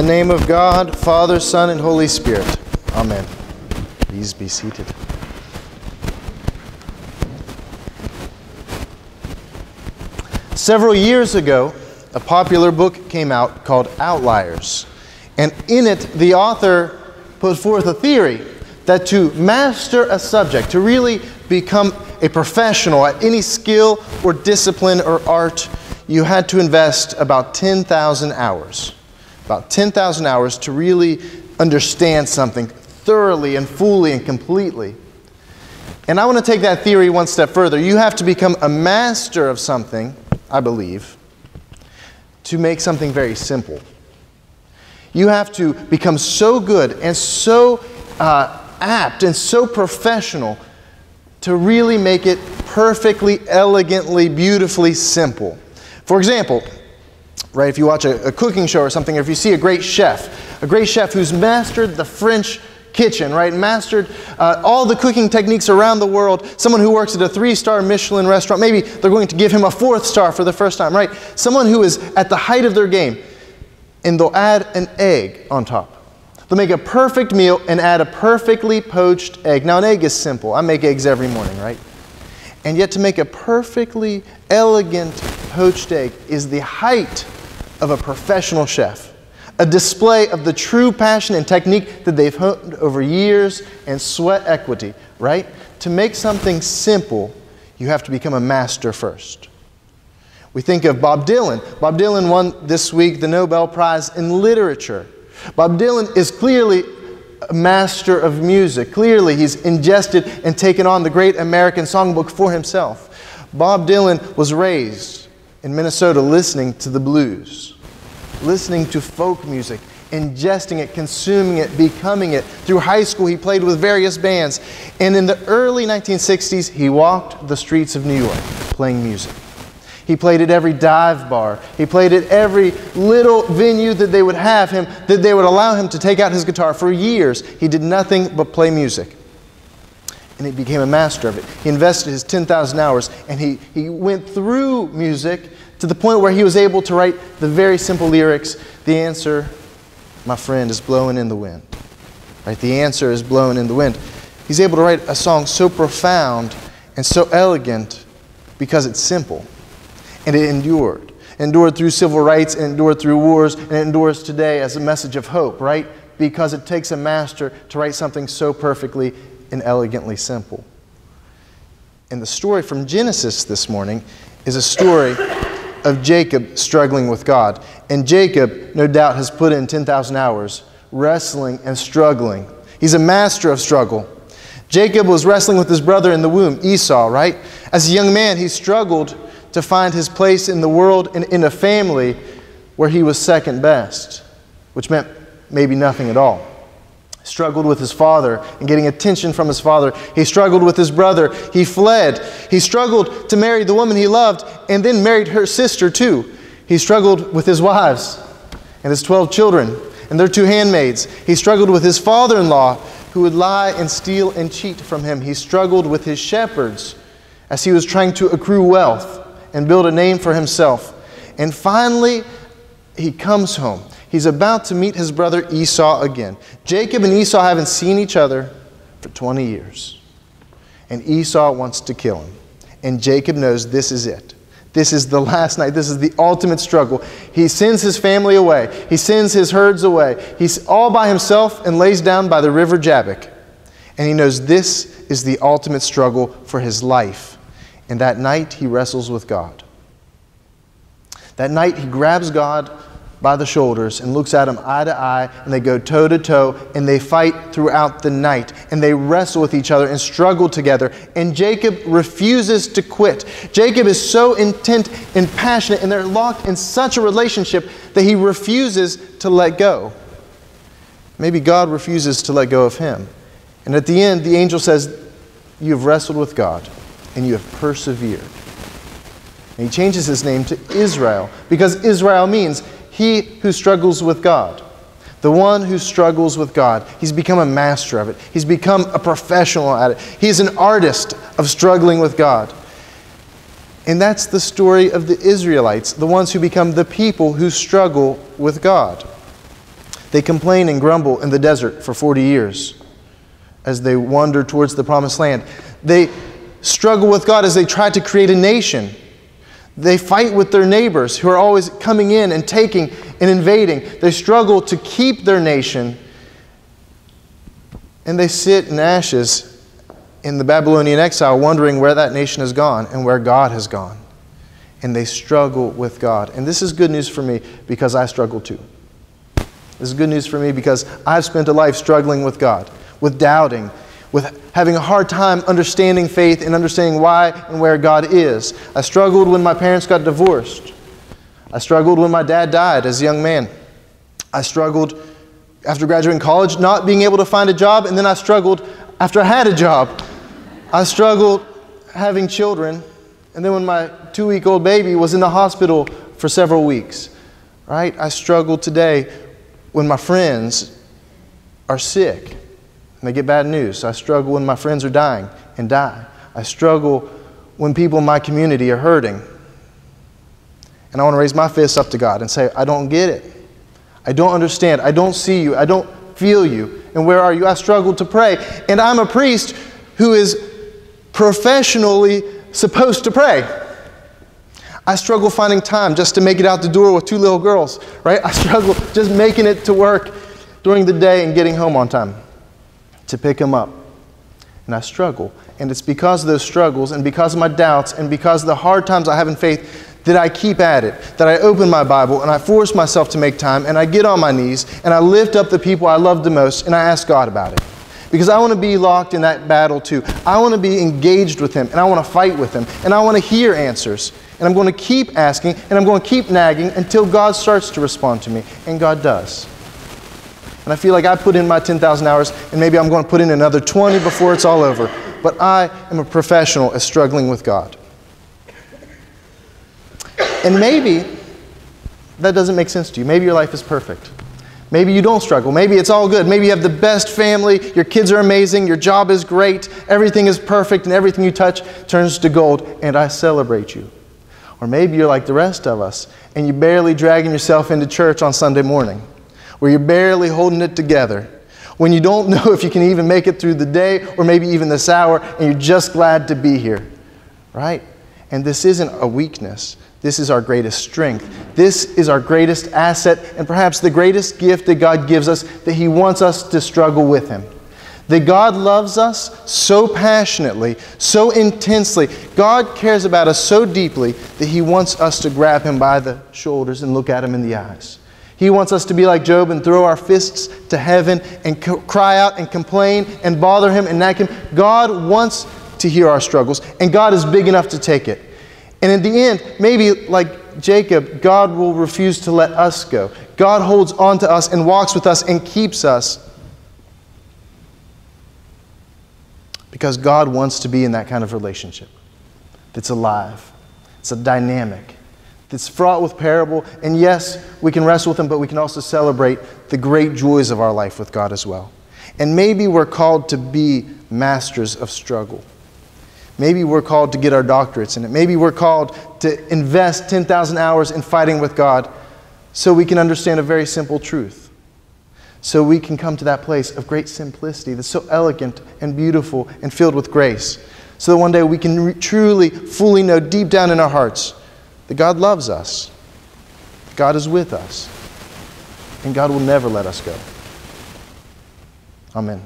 the name of God, Father, Son, and Holy Spirit. Amen. Please be seated. Several years ago, a popular book came out called Outliers. And in it, the author put forth a theory that to master a subject, to really become a professional at any skill or discipline or art, you had to invest about 10,000 hours. About 10,000 hours to really understand something thoroughly and fully and completely. And I want to take that theory one step further. You have to become a master of something, I believe, to make something very simple. You have to become so good and so uh, apt and so professional to really make it perfectly, elegantly, beautifully simple. For example, right, if you watch a, a, cooking show or something, or if you see a great chef, a great chef who's mastered the French kitchen, right, mastered uh, all the cooking techniques around the world, someone who works at a three star Michelin restaurant, maybe they're going to give him a fourth star for the first time, right? Someone who is at the height of their game, and they'll add an egg on top. They'll make a perfect meal and add a perfectly poached egg. Now, an egg is simple. I make eggs every morning, right? And yet, to make a perfectly elegant poached egg is the height of a professional chef, a display of the true passion and technique that they've honed over years and sweat equity, right? To make something simple, you have to become a master first. We think of Bob Dylan. Bob Dylan won this week the Nobel Prize in Literature. Bob Dylan is clearly a master of music. Clearly, he's ingested and taken on the great American songbook for himself. Bob Dylan was raised in Minnesota listening to the blues, listening to folk music, ingesting it, consuming it, becoming it. Through high school, he played with various bands. And in the early 1960s, he walked the streets of New York playing music. He played at every dive bar. He played at every little venue that they would have him, that they would allow him to take out his guitar. For years, he did nothing but play music. And he became a master of it. He invested his 10,000 hours and he, he went through music to the point where he was able to write the very simple lyrics The answer, my friend, is blowing in the wind. Right? The answer is blowing in the wind. He's able to write a song so profound and so elegant because it's simple and it endured. Endured through civil rights, endured through wars, and it endures today as a message of hope, right? Because it takes a master to write something so perfectly and elegantly simple. And the story from Genesis this morning is a story of Jacob struggling with God. And Jacob, no doubt, has put in 10,000 hours wrestling and struggling. He's a master of struggle. Jacob was wrestling with his brother in the womb, Esau, right? As a young man, he struggled to find his place in the world and in a family where he was second best, which meant maybe nothing at all. Struggled with his father and getting attention from his father. He struggled with his brother. He fled. He struggled to marry the woman he loved and then married her sister too. He struggled with his wives and his 12 children and their two handmaids. He struggled with his father in law who would lie and steal and cheat from him. He struggled with his shepherds as he was trying to accrue wealth and build a name for himself. And finally, he comes home. He's about to meet his brother Esau again. Jacob and Esau haven't seen each other for 20 years. And Esau wants to kill him. And Jacob knows this is it. This is the last night. This is the ultimate struggle. He sends his family away. He sends his herds away. He's all by himself and lays down by the river Jabbok. And he knows this is the ultimate struggle for his life. And that night, he wrestles with God. That night, he grabs God by the shoulders and looks at him eye to eye, and they go toe to toe, and they fight throughout the night, and they wrestle with each other and struggle together. And Jacob refuses to quit. Jacob is so intent and passionate, and they're locked in such a relationship that he refuses to let go. Maybe God refuses to let go of him. And at the end, the angel says, You have wrestled with God and you have persevered. And he changes his name to Israel because Israel means he who struggles with God. The one who struggles with God. He's become a master of it. He's become a professional at it. He's an artist of struggling with God. And that's the story of the Israelites, the ones who become the people who struggle with God. They complain and grumble in the desert for 40 years as they wander towards the promised land. They struggle with God as they try to create a nation. They fight with their neighbors who are always coming in and taking and invading. They struggle to keep their nation. And they sit in ashes in the Babylonian exile, wondering where that nation has gone and where God has gone. And they struggle with God. And this is good news for me because I struggle too. This is good news for me because I've spent a life struggling with God, with doubting, with having a hard time understanding faith and understanding why and where God is. I struggled when my parents got divorced. I struggled when my dad died as a young man. I struggled after graduating college not being able to find a job, and then I struggled after I had a job. I struggled having children, and then when my two week old baby was in the hospital for several weeks, right? I struggled today when my friends are sick and they get bad news. I struggle when my friends are dying and die. I struggle when people in my community are hurting. And I want to raise my fist up to God and say, I don't get it. I don't understand. I don't see you. I don't feel you. And where are you? I struggle to pray. And I'm a priest who is professionally supposed to pray. I struggle finding time just to make it out the door with two little girls, right? I struggle just making it to work during the day and getting home on time to pick them up. And I struggle. And it's because of those struggles and because of my doubts and because of the hard times I have in faith that I keep at it, that I open my Bible and I force myself to make time and I get on my knees and I lift up the people I love the most and I ask God about it. Because I want to be locked in that battle too. I want to be engaged with Him and I want to fight with Him and I want to hear answers. And I'm going to keep asking and I'm going to keep nagging until God starts to respond to me. And God does. And I feel like I put in my 10,000 hours and maybe I'm going to put in another 20 before it's all over. But I am a professional at struggling with God. And maybe that doesn't make sense to you. Maybe your life is perfect. Maybe you don't struggle. Maybe it's all good. Maybe you have the best family, your kids are amazing, your job is great, everything is perfect, and everything you touch turns to gold, and I celebrate you. Or maybe you're like the rest of us, and you're barely dragging yourself into church on Sunday morning, where you're barely holding it together, when you don't know if you can even make it through the day or maybe even this hour, and you're just glad to be here, right? And this isn't a weakness. This is our greatest strength. This is our greatest asset and perhaps the greatest gift that God gives us that He wants us to struggle with Him. That God loves us so passionately, so intensely. God cares about us so deeply that He wants us to grab Him by the shoulders and look at Him in the eyes. He wants us to be like Job and throw our fists to heaven and cry out and complain and bother Him and nag Him. God wants to hear our struggles, and God is big enough to take it. And in the end, maybe like Jacob, God will refuse to let us go. God holds on to us and walks with us and keeps us because God wants to be in that kind of relationship that's alive, it's a dynamic, that's fraught with parable. And yes, we can wrestle with them, but we can also celebrate the great joys of our life with God as well. And maybe we're called to be masters of struggle. Maybe we're called to get our doctorates in it. Maybe we're called to invest 10,000 hours in fighting with God so we can understand a very simple truth. So we can come to that place of great simplicity that's so elegant and beautiful and filled with grace. So that one day we can re- truly, fully know deep down in our hearts that God loves us, God is with us, and God will never let us go. Amen.